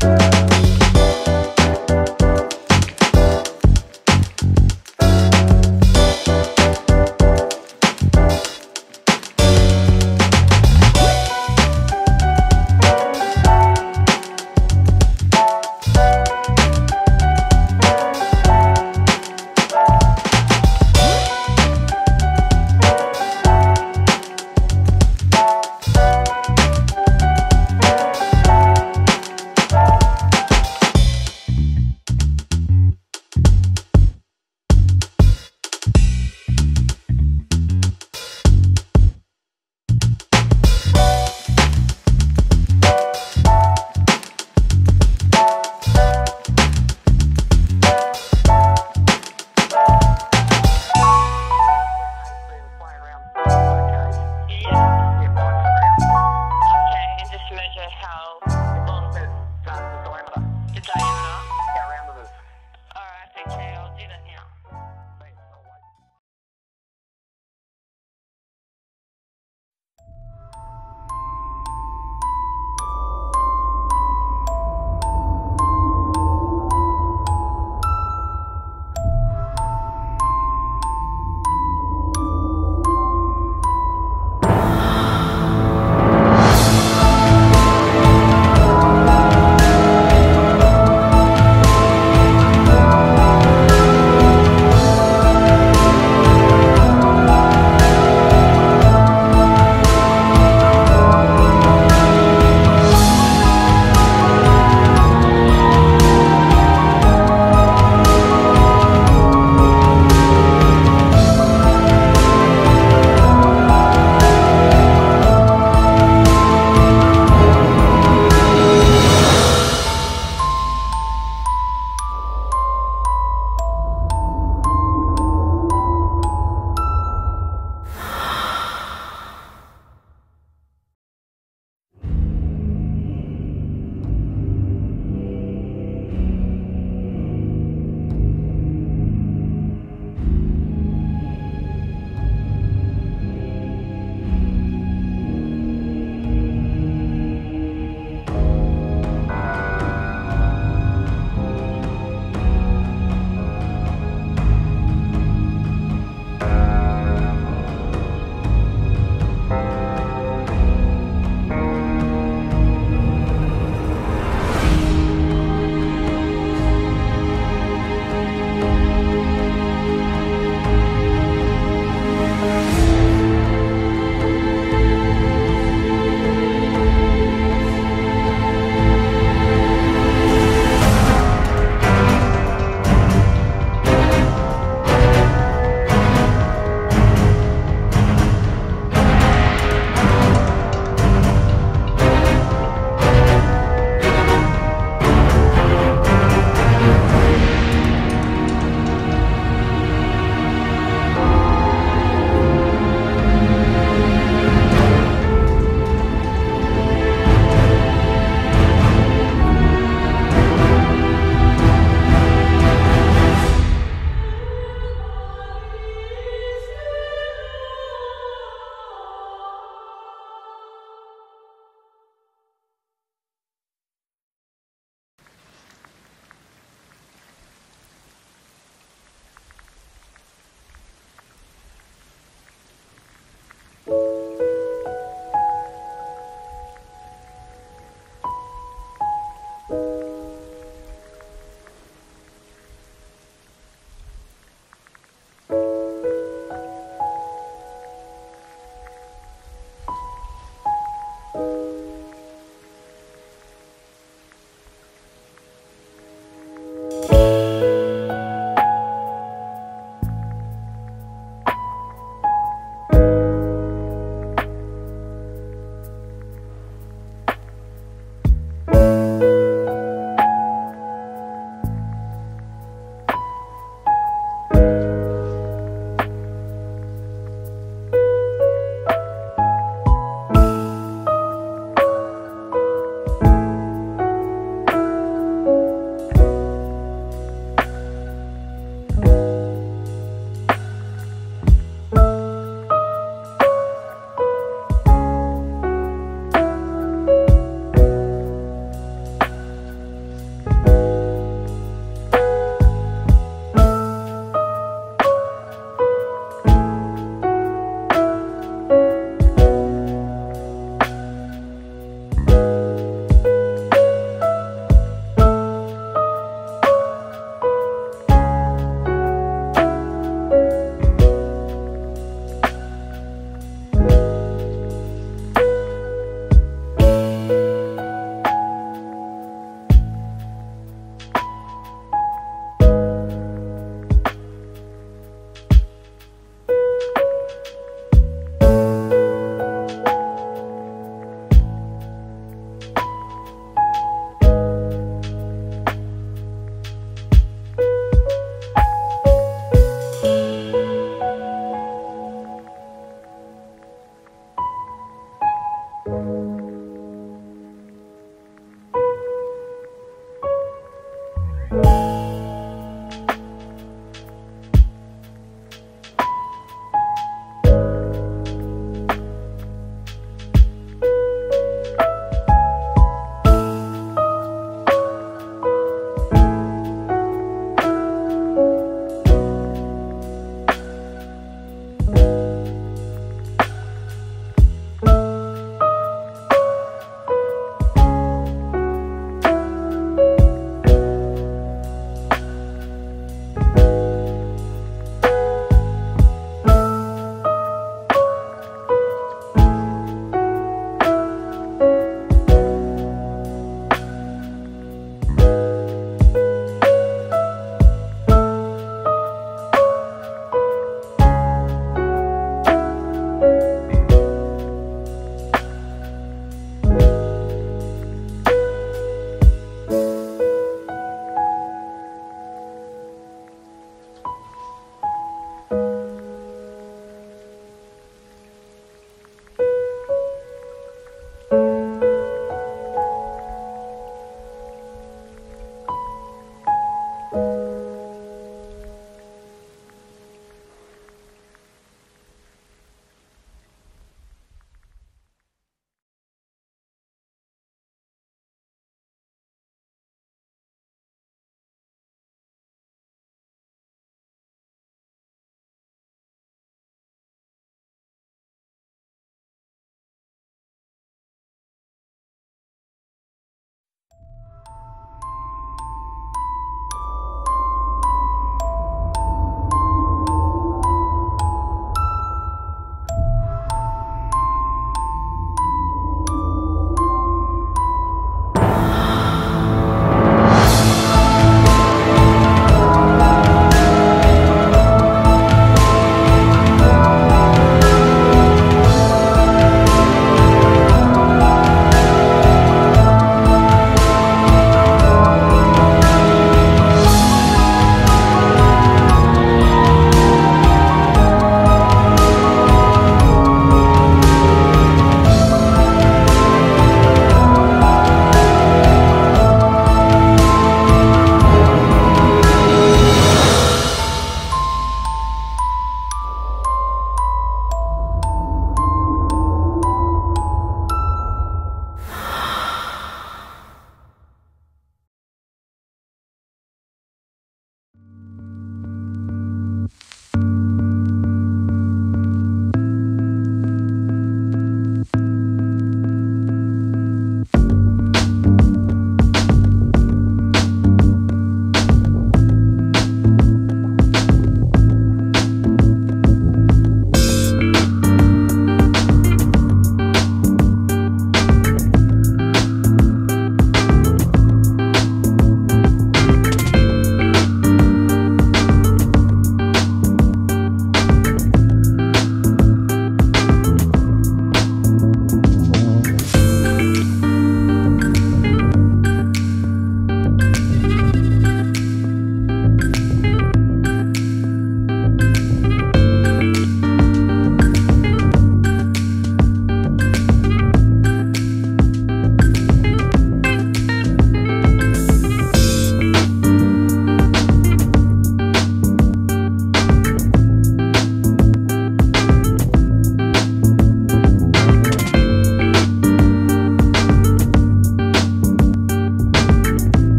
Bye.